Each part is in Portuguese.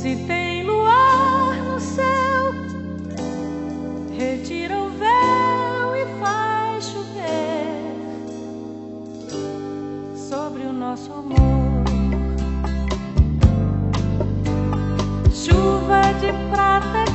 Se tem luar no céu, retira o véu e faz chover sobre o nosso amor. Chuva de prata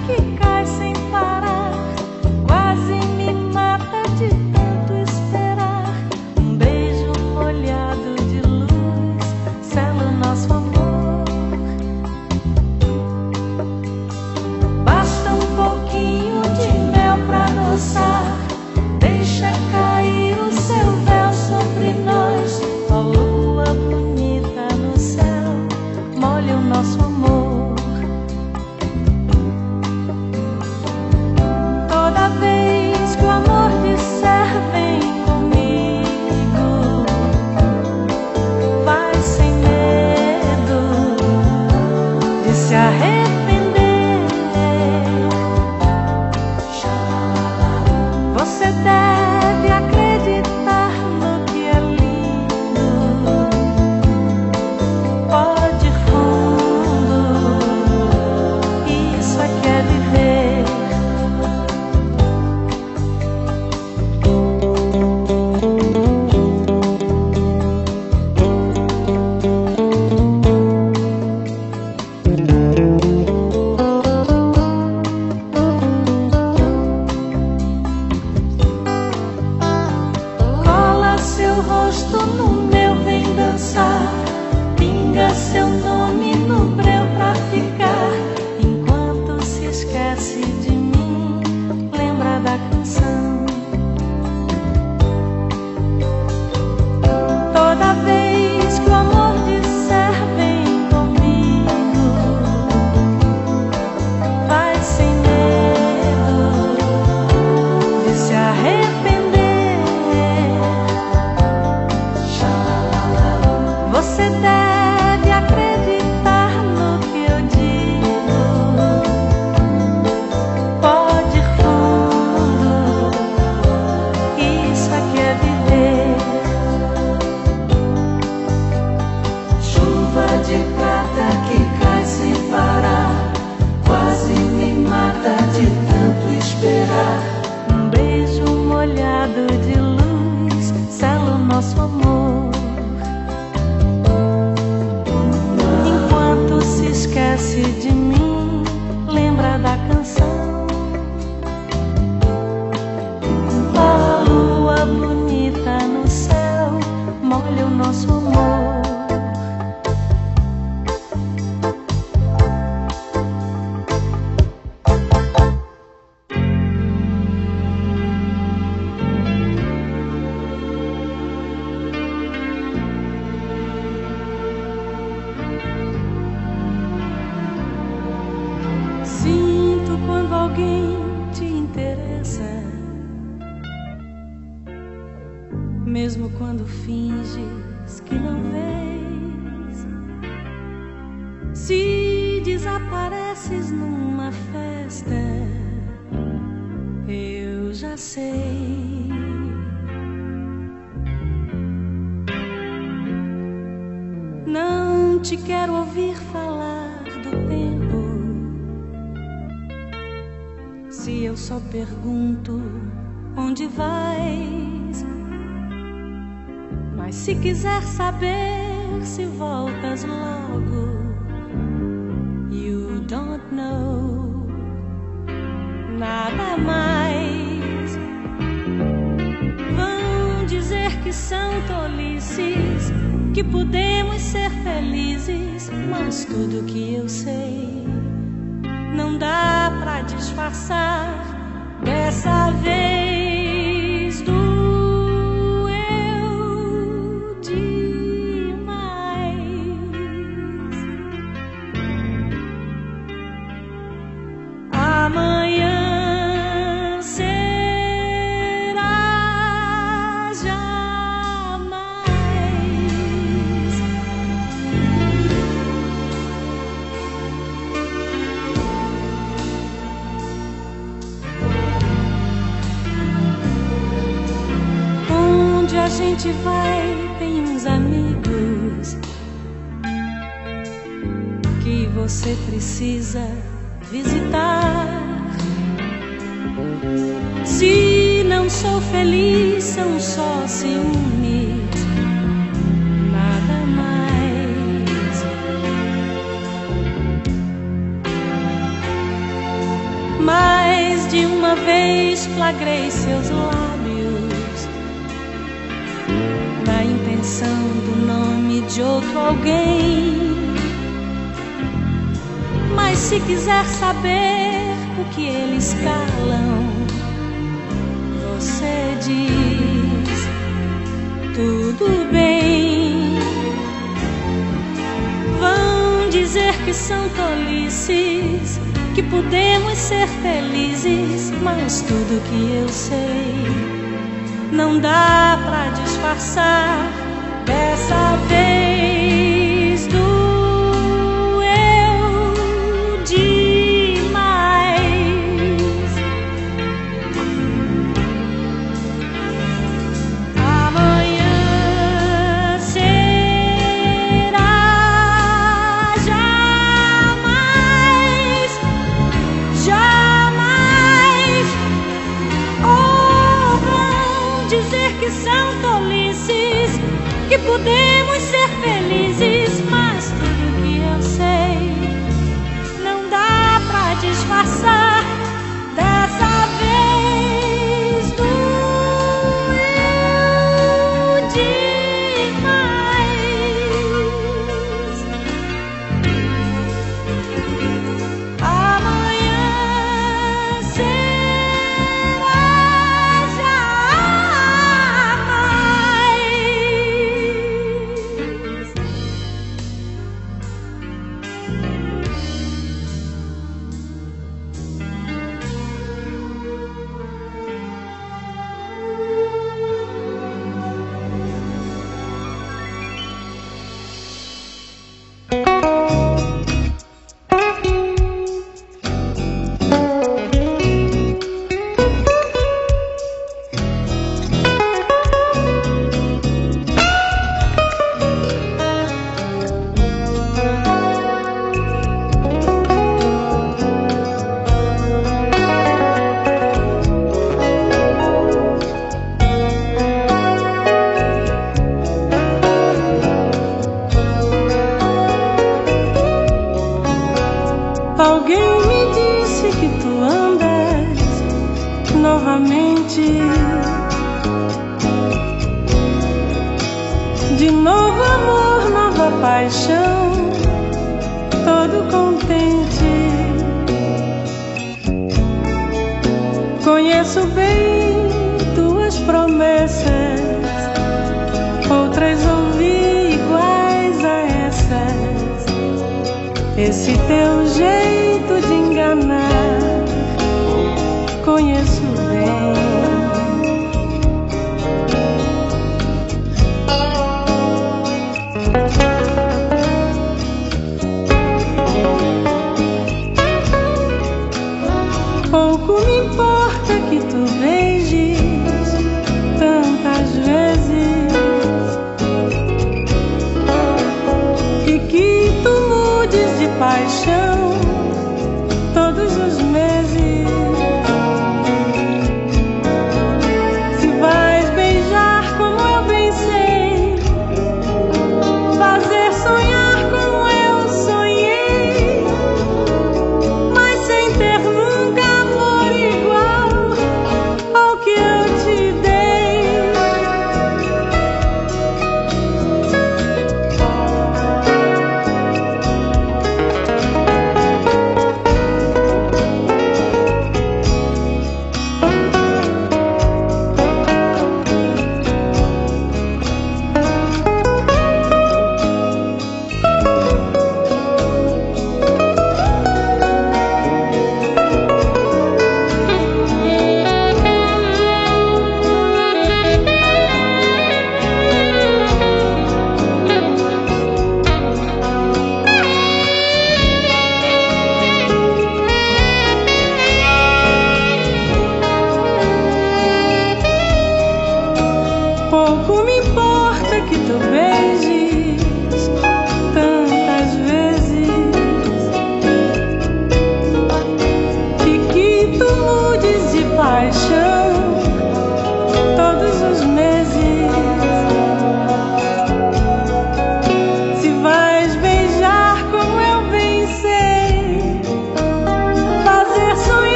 apareces numa festa, eu já sei. Não te quero ouvir falar do tempo. Se eu só pergunto onde vais, mas se quiser saber se voltas logo não nada mais vão dizer que são tolices, que podemos ser felizes, mas tudo que eu sei não dá para disfarçar dessa vez. Precisa visitar. Se não sou feliz, são só ciúmes, nada mais. Mais de uma vez flagrei seus lábios na intenção do nome de outro alguém mas se quiser saber o que eles calam, você diz: tudo bem. Vão dizer que são tolices, que podemos ser felizes, mas tudo que eu sei não dá pra disfarçar dessa vez. Jesus' me.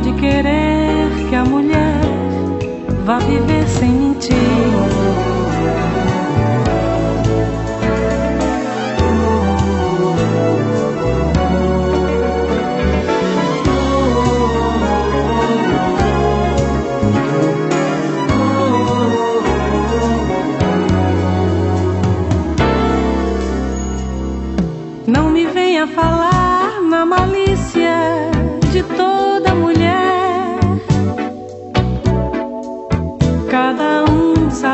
Pode querer que a mulher vá viver sem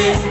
Yeah.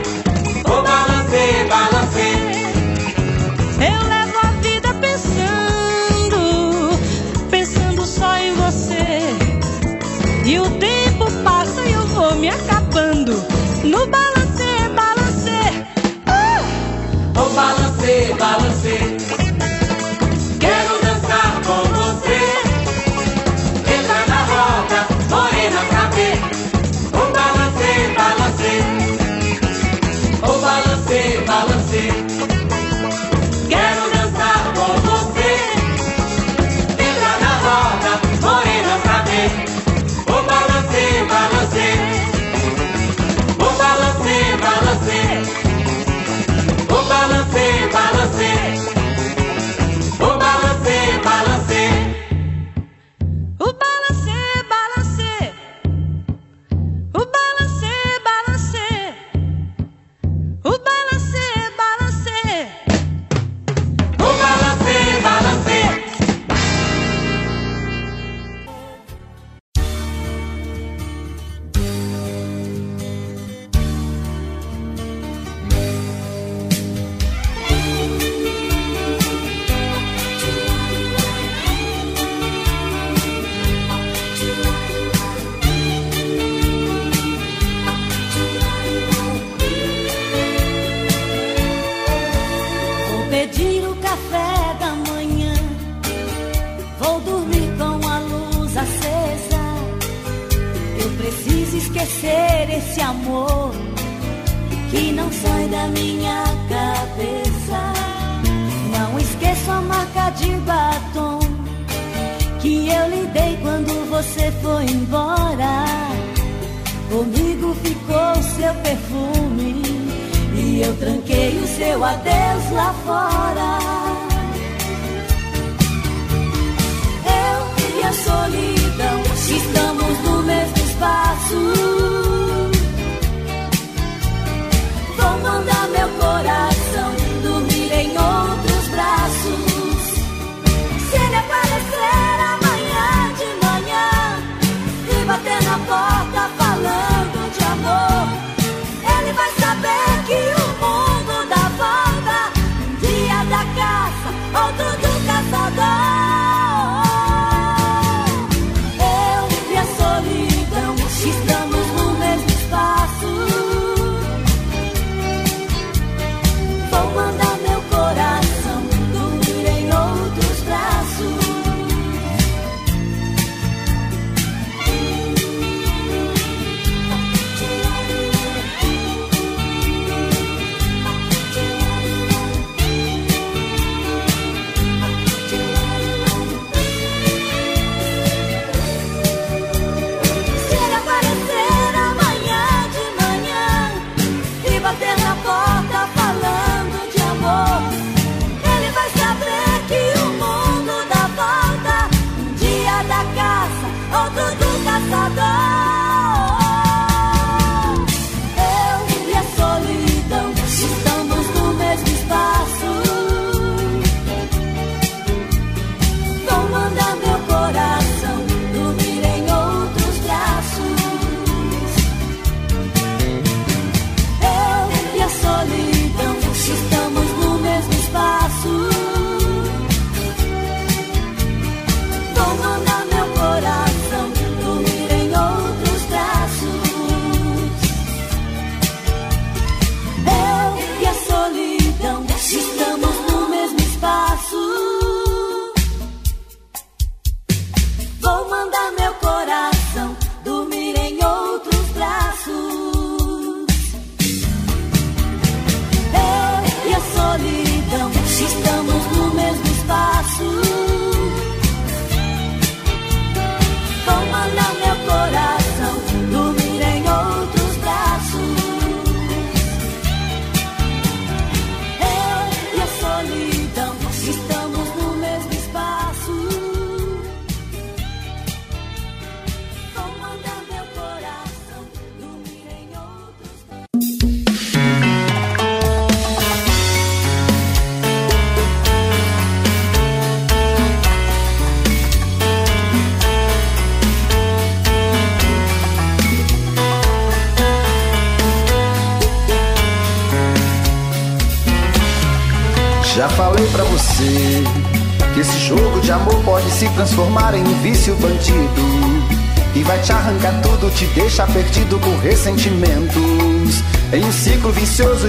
azul.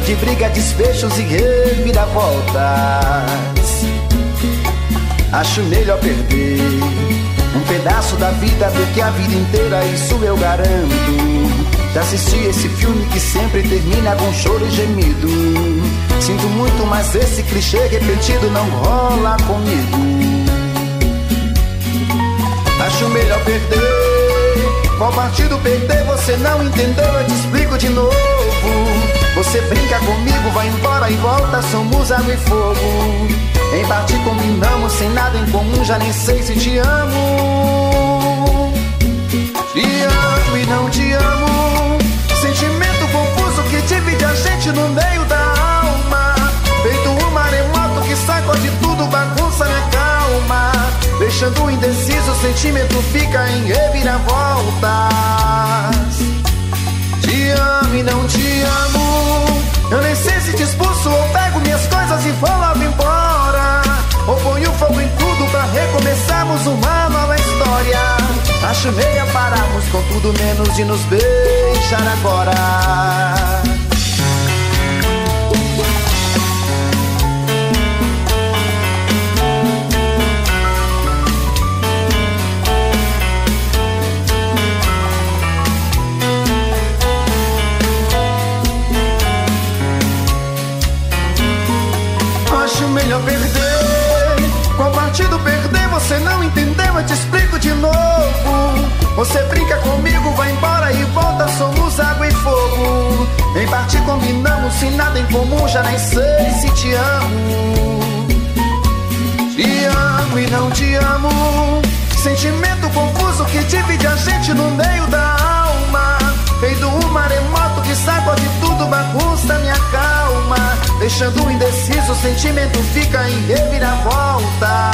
De briga, desfechos e reviravoltas. Acho melhor perder um pedaço da vida do que a vida inteira, isso eu garanto. Já assisti esse filme que sempre termina com choro e gemido. Sinto muito, mas esse clichê repetido não rola comigo. Acho melhor perder. Qual partido perder você não entendeu? Eu te explico de novo. Você brinca comigo, vai embora e volta, somos água e fogo. Em parte combinamos, sem nada em comum, já nem sei se te amo. Te amo e não te amo. Sentimento confuso que divide a gente no meio da alma. Feito um maremoto que sacode tudo, bagunça minha calma. Deixando indeciso, o sentimento fica em reviravoltas. Amo e não te amo. Eu nem sei se te expulso ou pego minhas coisas e vou logo embora. Ou ponho fogo em tudo pra recomeçarmos uma nova história. Acho meia pararmos com tudo menos de nos beijar agora. Perder. Qual partido perder? Você não entendeu? Eu te explico de novo. Você brinca comigo, vai embora e volta. Somos água e fogo. Em parte combinamos, sem nada em comum. Já nem sei se te amo. Te amo e não te amo. Sentimento confuso que divide a gente no meio da alma. Feito um maremoto que sacode tudo, bagunça minha calma. Deixando indeciso, o sentimento fica em reviravolta.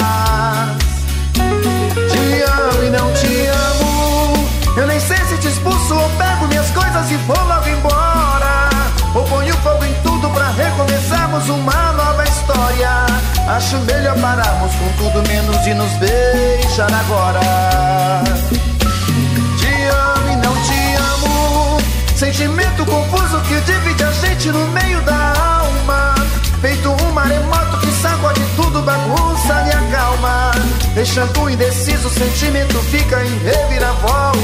Te amo e não te amo. Eu nem sei se te expulso ou pego minhas coisas e vou logo embora. Ou ponho fogo em tudo pra recomeçarmos uma nova história. Acho melhor pararmos com tudo menos de nos beijar agora. Te amo e não te amo. Sentimento confuso que divide a gente no meio da alma. Maremoto que sacode tudo, bagunça e acalma. Deixando indeciso, o sentimento fica em reviravoltas.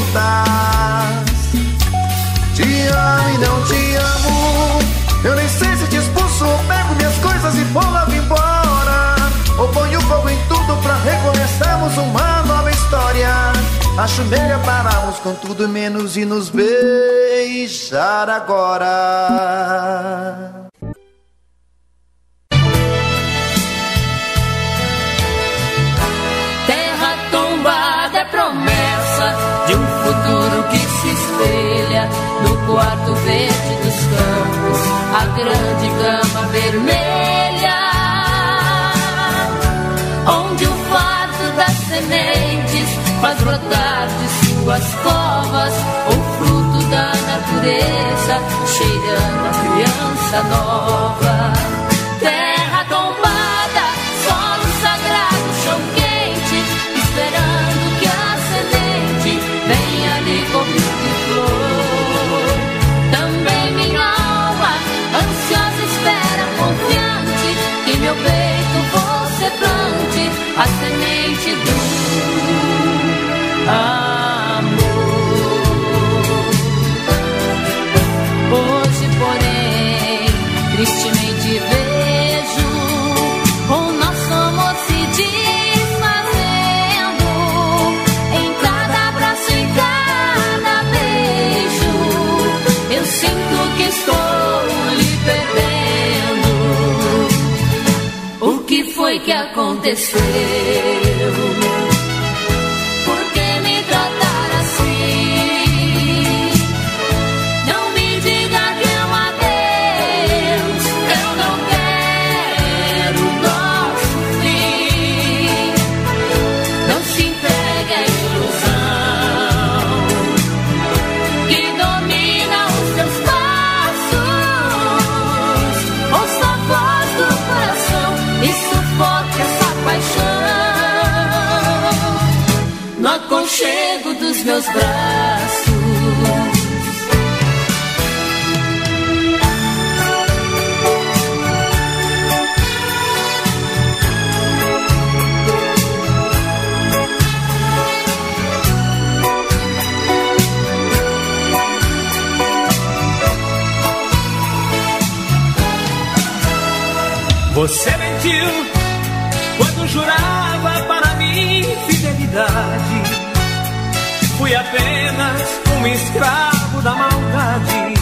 Te amo e não te amo. Eu nem sei se te expulso ou pego minhas coisas e vou logo embora. Ou ponho fogo em tudo pra recomeçarmos uma nova história. Acho melhor pararmos com tudo menos e nos beijar agora. Verde dos campos, a grande cama vermelha, onde o fardo das sementes faz brotar de suas covas o fruto da natureza, cheirando a criança nova. Foi que aconteceu? Meus braços. Você mentiu quando jurava para mim fidelidade. Apenas um escravo da maldade.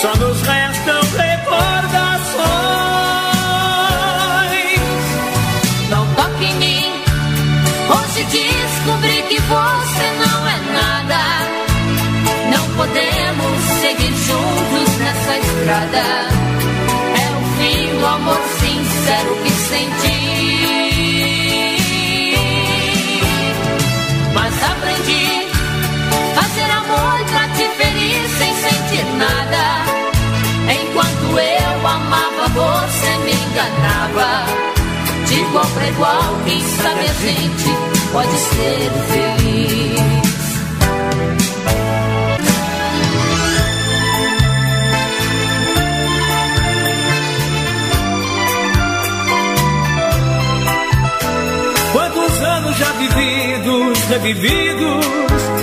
Só nos restam recordações. Não toque em mim. Hoje descobri que você não é nada. Não podemos seguir juntos nessa estrada. É o fim do amor sincero que senti. Você me enganava. De igual pra igual, quem sabe a gente pode ser feliz. Quantos anos já vividos, revividos,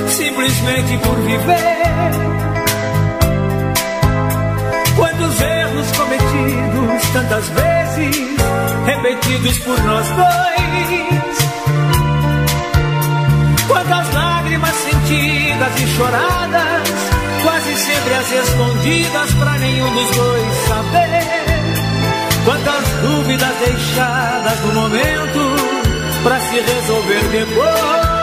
simplesmente por viver. Quantos erros cometidos, tantas vezes repetidos por nós dois. Quantas lágrimas sentidas e choradas, quase sempre as escondidas pra nenhum dos dois saber. Quantas dúvidas deixadas no momento pra se resolver depois.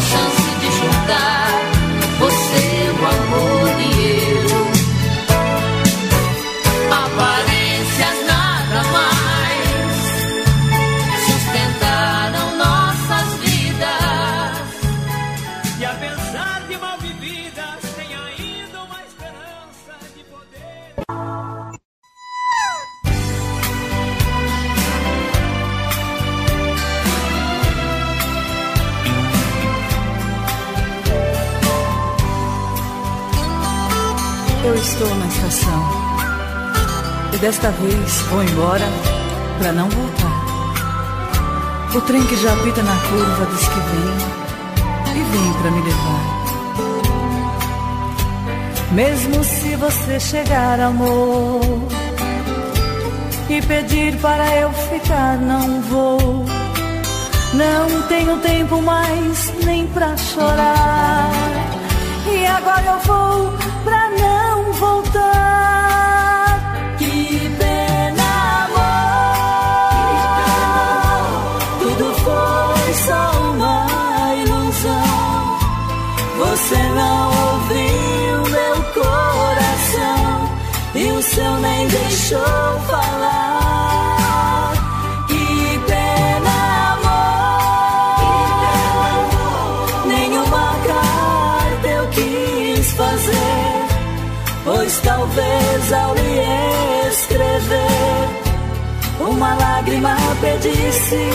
Chance de juntar E desta vez vou embora para não voltar. O trem que já apita na curva diz que vem e vem para me levar. Mesmo se você chegar, amor, e pedir para eu ficar, não vou. Não tenho tempo mais nem pra chorar. E agora eu vou pra não lágrima pedisse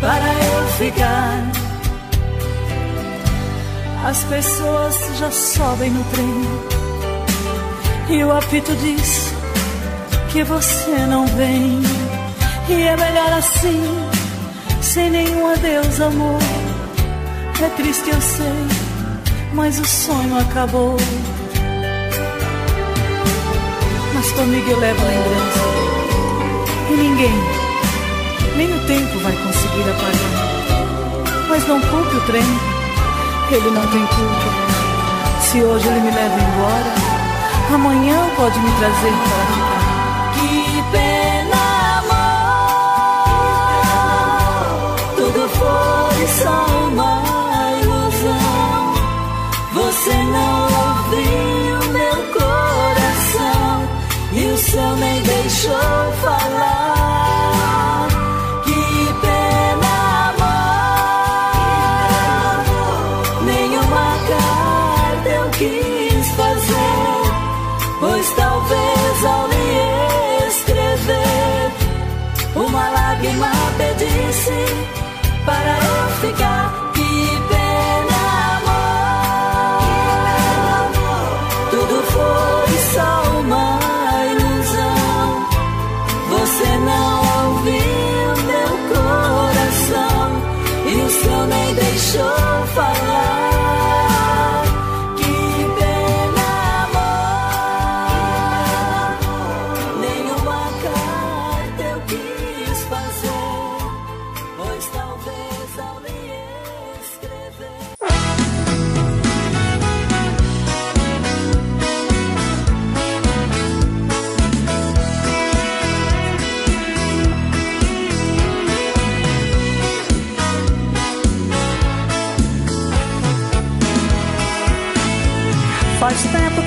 para eu ficar. As pessoas já sobem no trem e o apito diz que você não vem. E é melhor assim, sem nenhum adeus, amor. É triste, eu sei, mas o sonho acabou. Mas comigo eu levo a lembrança. E ninguém, nem o tempo vai conseguir apagar. Mas não culpe o trem, ele não tem culpa. Se hoje ele me leva embora, amanhã pode me trazer para ficar. Que pena, amor. Tudo foi só uma ilusão. Você não ouviu meu coração e o seu nem deixou falar.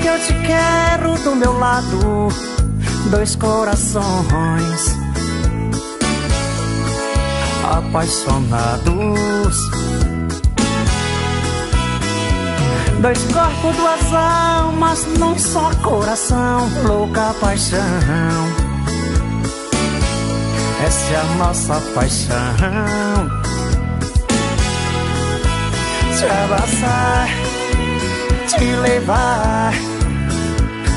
Que eu te quero do meu lado, dois corações apaixonados. Dois corpos, duas almas num só coração, louca paixão. essa é a nossa paixão. Te abraçar, te levar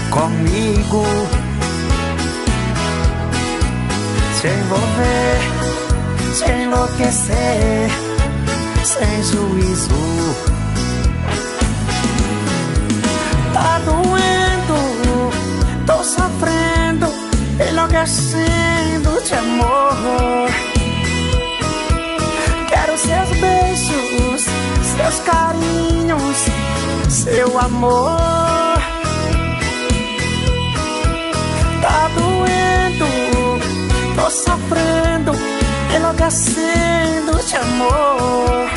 comigo, te envolver, te enlouquecer, sem juízo. Tá doendo, tô sofrendo, enlouquecendo de amor. Quero seus beijos, seus carinhos, seu amor. Tá doendo, tô sofrendo, enlouquecendo de amor.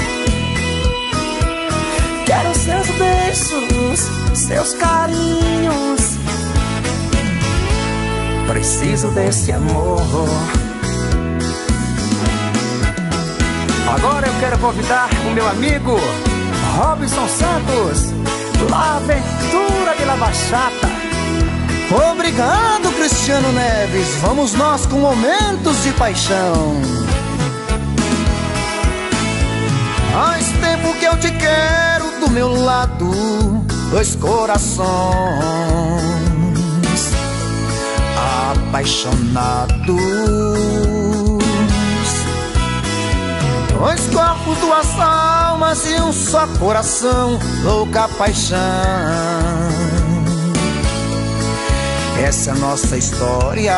Quero seus beijos, seus carinhos. Preciso desse amor. Agora eu quero convidar o meu amigo Robson Santos, La Aventura de La Bachata. Obrigado, Cristiano Neves. Vamos nós com momentos de paixão. Faz tempo que eu te quero do meu lado, dois corações apaixonados. Dois corpos, duas almas e um só coração, louca paixão. Essa é a nossa história.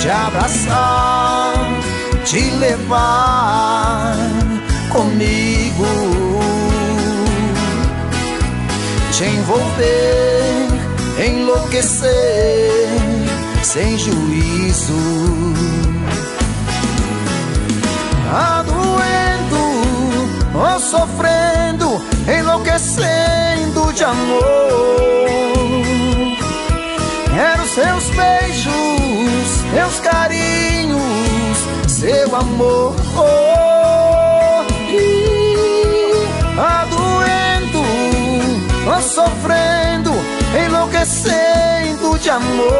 Te abraçar, te levar comigo, te envolver, enlouquecer sem juízo. Tá doendo, ou sofrendo, enlouquecendo de amor. Quero seus beijos, seus carinhos, seu amor. Tá doendo, ou sofrendo, enlouquecendo de amor.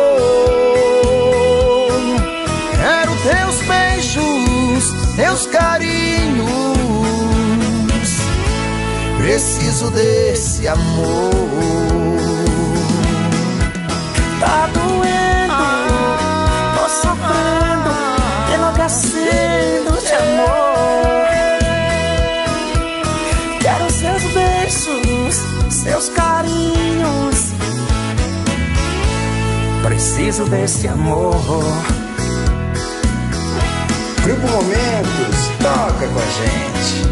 Quero teus beijos, teus carinhos. Preciso desse amor. Tá doendo, tô sofrendo, enlouquecendo de amor. Quero seus beijos, seus carinhos. Preciso desse amor. Grupo Momentos, toca com a gente.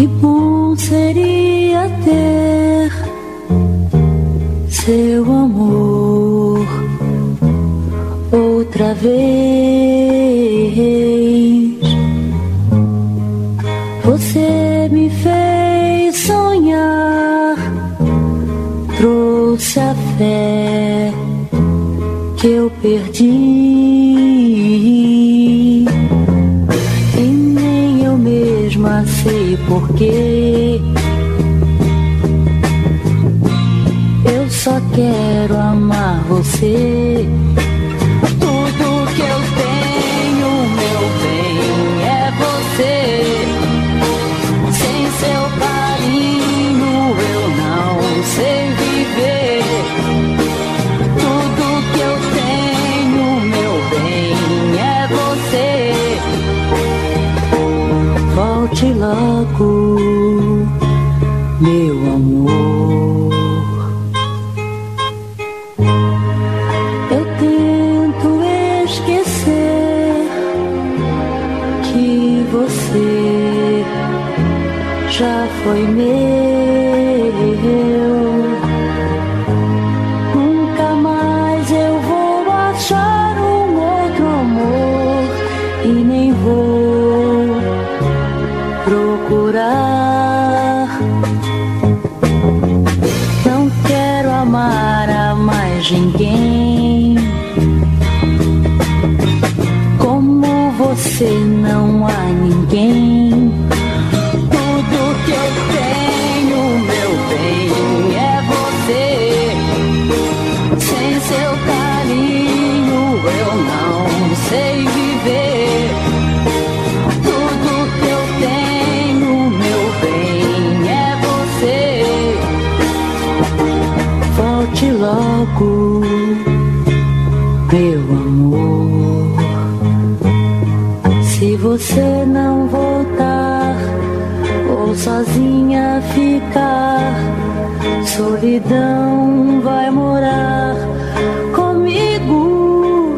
Que bom seria ter seu amor outra vez. porquê. Eu só quero amar você. você não há ninguém. você não voltar. Ou sozinha ficar, solidão vai morar comigo.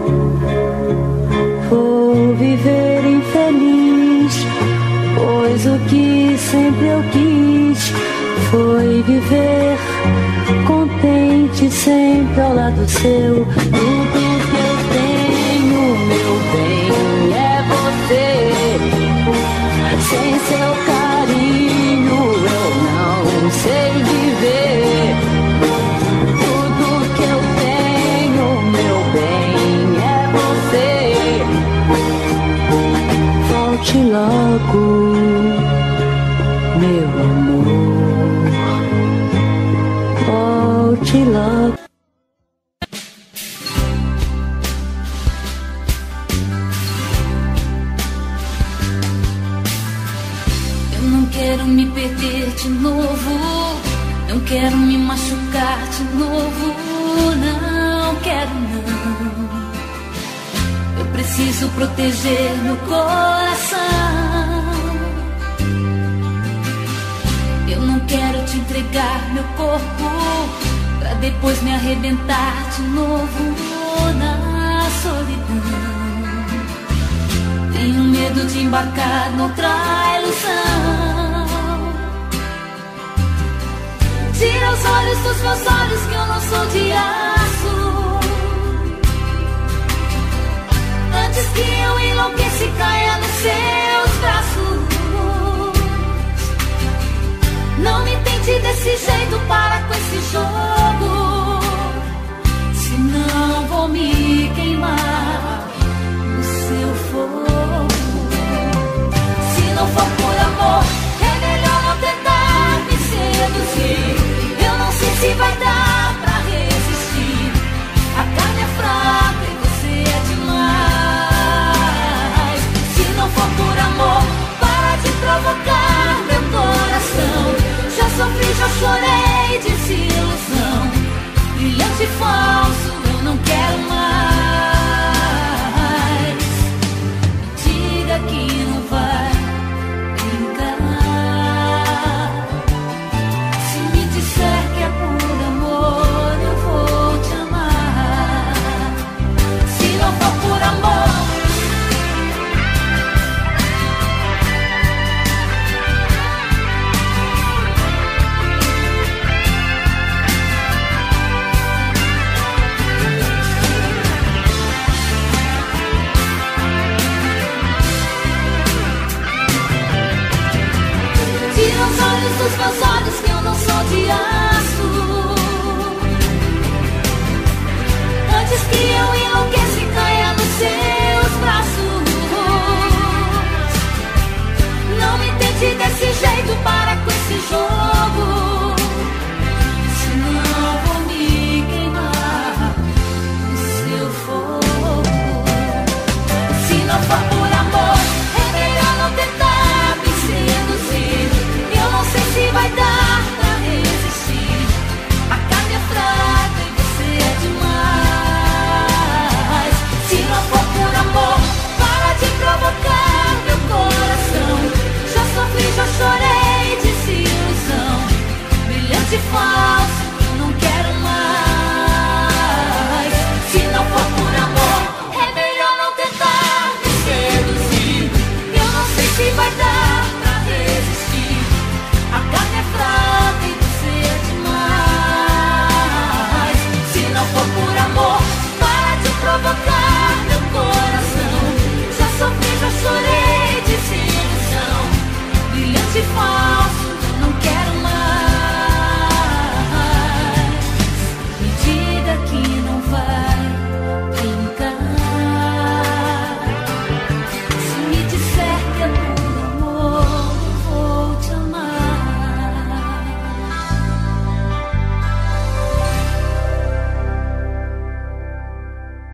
Vou viver infeliz, pois o que sempre eu quis foi viver contente sempre ao lado seu. meu amor, volte logo. Eu não quero me perder de novo, não quero me machucar de novo, não quero não. Eu preciso proteger meu coração quero te entregar meu corpo pra depois me arrebentar de novo na solidão. Tenho medo de embarcar noutra ilusão. Tira os olhos dos meus olhos que eu não sou de aço. Antes que eu enlouqueça e caia nos seus braços. Não me tente desse jeito, para com esse jogo. Senão vou me queimar no seu fogo. Se não for por amor, é melhor não tentar me seduzir. Eu não sei se vai dar. sofri, já chorei desilusão. Brilhante e falso